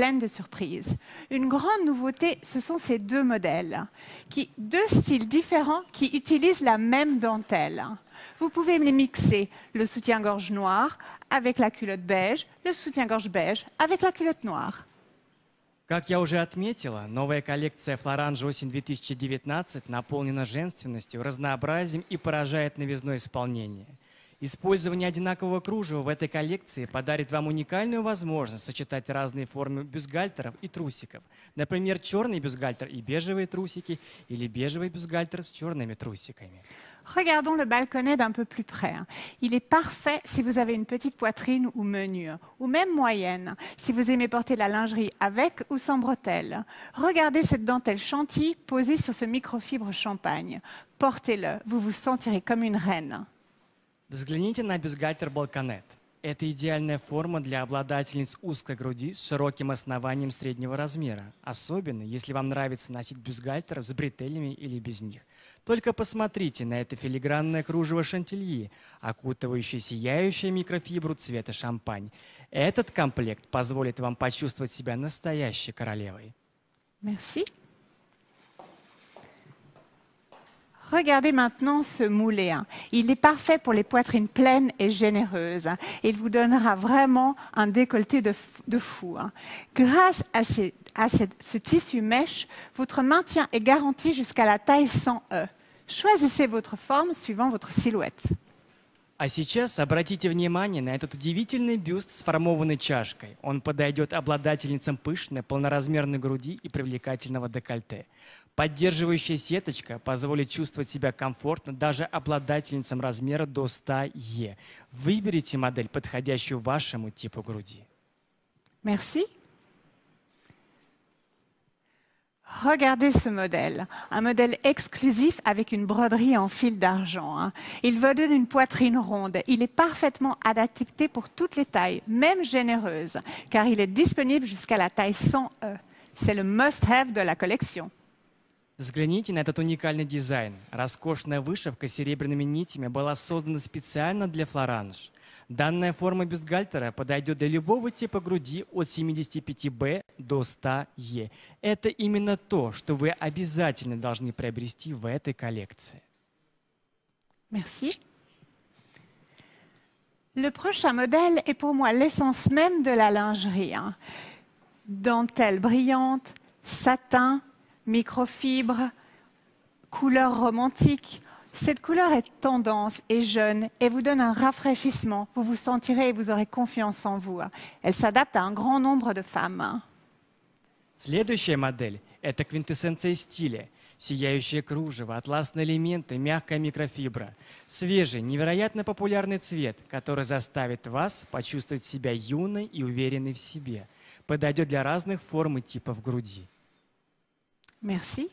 pleine de surprises. Une grande nouveauté, ce sont ces deux modèles, qui, deux styles différents qui utilisent la même dentelle. Vous pouvez les mixer, le soutien-gorge noir avec la culotte beige, le soutien-gorge beige avec la culotte noire. Как déjà уже la nouvelle collection Florange 8 2019 наполнена женственностью, разнообразием et поражает de исполнение. L'utilisation dans cette collection vous une Использование одинакового кружева в этой коллекции подарит вам уникальную возможность сочетать разные формы бюстгальтеров и трусиков. Например, черный бюстгальтер и бежевые трусики, или бежевый бюстгальтер с черными трусиками. Regardons le balconnet d'un peu plus près. Il est parfait si vous avez une petite poitrine ou menue, ou même moyenne, si vous aimez porter la lingerie avec ou sans bretelles. Regardez cette dentelle chantilly posée sur ce microfibre champagne. Portez-le, vous vous sentirez comme une reine. Взгляните на бюстгальтер Балконет. Это идеальная форма для обладательниц узкой груди с широким основанием среднего размера, особенно если вам нравится носить бюстгальтер с бретелями или без них. Только посмотрите на это филигранное кружево шантильи, окутывающее сияющую микрофибру цвета шампань. Этот комплект позволит вам почувствовать себя настоящей королевой. Merci. Regardez maintenant ce moulé. Hein. Il est parfait pour les poitrines pleines et généreuses. Il vous donnera vraiment un décolleté de, fou. Hein. Grâce à, ce tissu mèche, votre maintien est garanti jusqu'à la taille 100 E. Choisissez votre forme suivant votre silhouette. А сейчас обратите внимание на этот удивительный бюст с формованной чашкой. Он подойдет обладательницам пышной, полноразмерной груди и привлекательного декольте. Поддерживающая сеточка позволит чувствовать себя комфортно даже обладательницам размера до 100 Е. Выберите модель, подходящую вашему типу груди. Merci. Regardez ce modèle, un modèle exclusif avec une broderie en fil d'argent. Hein. Il veut donner une poitrine ronde. Il est parfaitement adapté pour toutes les tailles, même généreuses, car il est disponible jusqu'à la taille 100E. C'est le must-have de la collection. Взгляните на этот уникальный дизайн. Роскошная вышивка серебряными нитями была создана специально для флоранж. Данная форма бюстгальтера подойдет для любого типа груди от 75Б до 100Е. Это именно то, что вы обязательно должны приобрести в этой коллекции. Merci. Le prochain modèle est pour moi l'essence même de la lingerie. Hein. Dentelle brillante, satin, microfibre, couleur romantique. Cette couleur est tendance et jeune et vous donne un rafraîchissement. Vous vous sentirez et vous aurez confiance en vous. Elle s'adapte à un grand nombre de femmes. Следующая модель – это квинтэссенция стиля. Сияющее кружево, атласные элементы, мягкая микрофибра. Свежий, невероятно популярный цвет, который заставит вас почувствовать себя юной и уверенной в себе. Подойдет для разных форм и типов груди. Merci.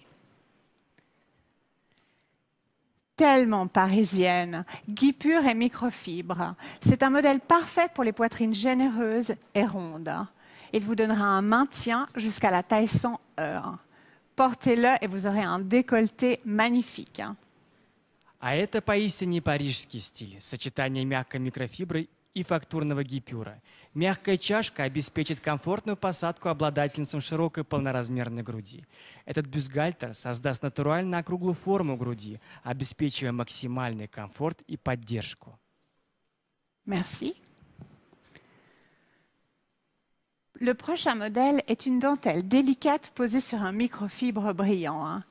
tellement parisienne, guipure et microfibre. C'est un modèle parfait pour les poitrines généreuses et rondes. Il vous donnera un maintien jusqu'à la taille 100 heures. Portez-le et vous aurez un décolleté magnifique. это парижский стиль, сочетание мягкой микрофибры и фактурного гипюра. Мягкая чашка обеспечит комфортную посадку обладательницам широкой полноразмерной груди. Этот бюстгальтер создаст натурально округлую форму груди, обеспечивая максимальный комфорт и поддержку. Merci. Le prochain modèle est une dentelle délicate posée sur un microfibre brillant.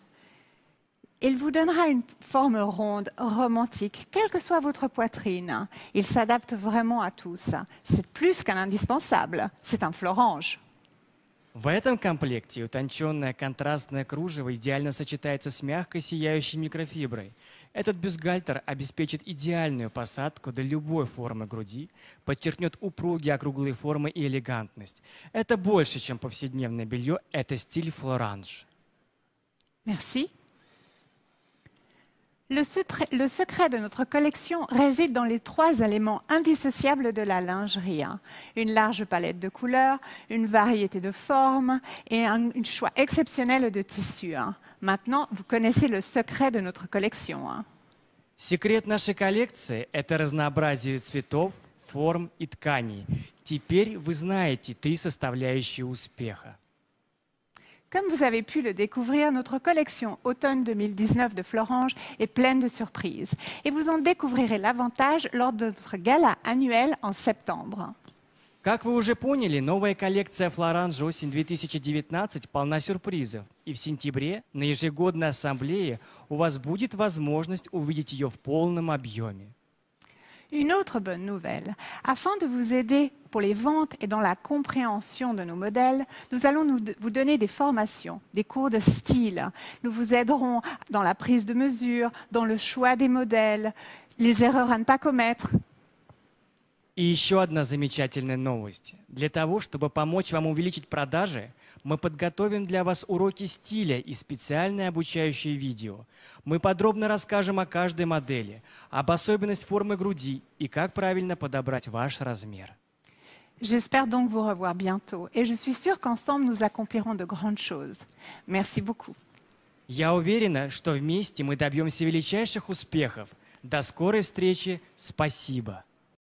Il vous donnera une forme ronde, romantique, quelle que soit votre poitrine. Il s'adapte vraiment à tous. C'est plus qu'un indispensable, c'est un florange. В этом комплекте утонченное контрастное кружево идеально сочетается с мягкой сияющей микрофиброй. Этот бюстгальтер обеспечит идеальную посадку для любой формы груди, подчеркнет упругие округлые формы и элегантность. Это больше, чем повседневное белье, это стиль флоранж. Merci. Le, secret de notre collection réside dans les trois éléments indissociables de la lingerie. Hein. Une large palette de couleurs, une variété de formes et un, choix exceptionnel de tissus. Hein. Maintenant, vous connaissez le secret de notre collection. de hein. нашей коллекции – разнообразие цветов, тканей. Теперь comme vous avez pu le découvrir, notre collection automne 2019 de Florange est pleine de surprises. Et vous en découvrirez l'avantage lors de notre gala annuel en septembre. Как вы уже поняли, новая коллекция florange осень 2019» полна сюрпризов. И в сентябре на ежегодной ассамблее у вас будет возможность увидеть ее в полном объеме. Une autre bonne nouvelle, afin de vous aider pour les ventes et dans la compréhension de nos modèles, nous allons vous donner des formations, des cours de style. Nous vous aiderons dans la prise de mesure, dans le choix des modèles, les erreurs à ne pas commettre. И одна замечательная новость. Для того, чтобы помочь вам увеличить продажи, Мы подготовим для вас уроки стиля и специальное обучающее видео. Мы подробно расскажем о каждой модели, об особенности формы груди и как правильно подобрать ваш размер. J'espère donc vous revoir bientôt et je suis sûre qu'ensemble nous accomplirons de grandes choses. Merci beaucoup. Я уверена, что вместе мы добьемся величайших успехов. До скорой встречи. Спасибо.